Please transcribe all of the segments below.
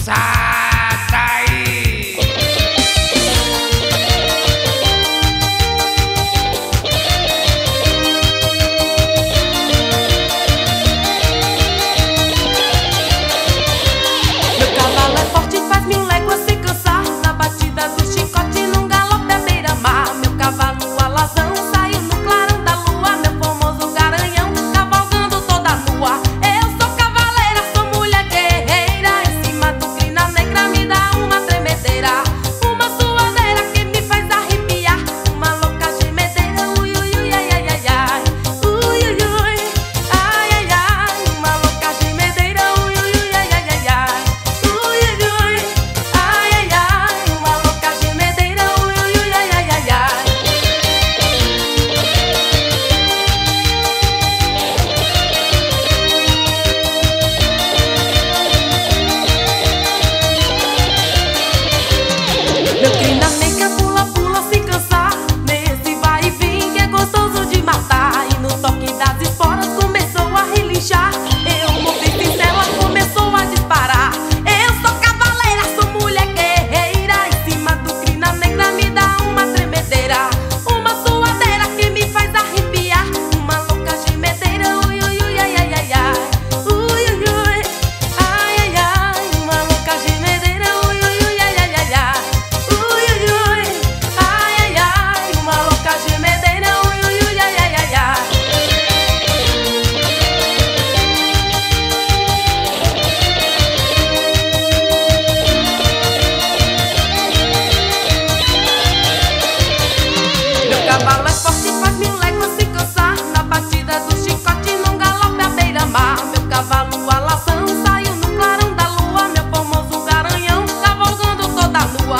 começar!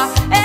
É